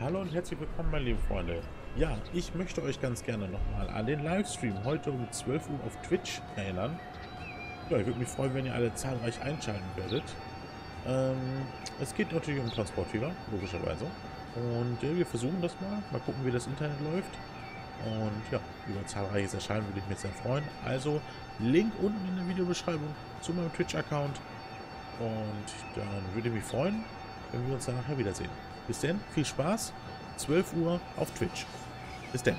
Hallo und herzlich willkommen, meine lieben Freunde. Ja, ich möchte euch ganz gerne nochmal an den Livestream heute um 12 Uhr auf Twitch erinnern. Ja, ich würde mich freuen, wenn ihr alle zahlreich einschalten werdet. Ähm, es geht natürlich um Transportfieber, logischerweise. Und äh, wir versuchen das mal. Mal gucken, wie das Internet läuft. Und ja, über zahlreiches Erscheinen würde ich mich sehr freuen. Also, Link unten in der Videobeschreibung zu meinem Twitch-Account. Und dann würde ich mich freuen, wenn wir uns dann nachher wiedersehen. Bis dann, viel Spaß. 12 Uhr auf Twitch. Bis dann.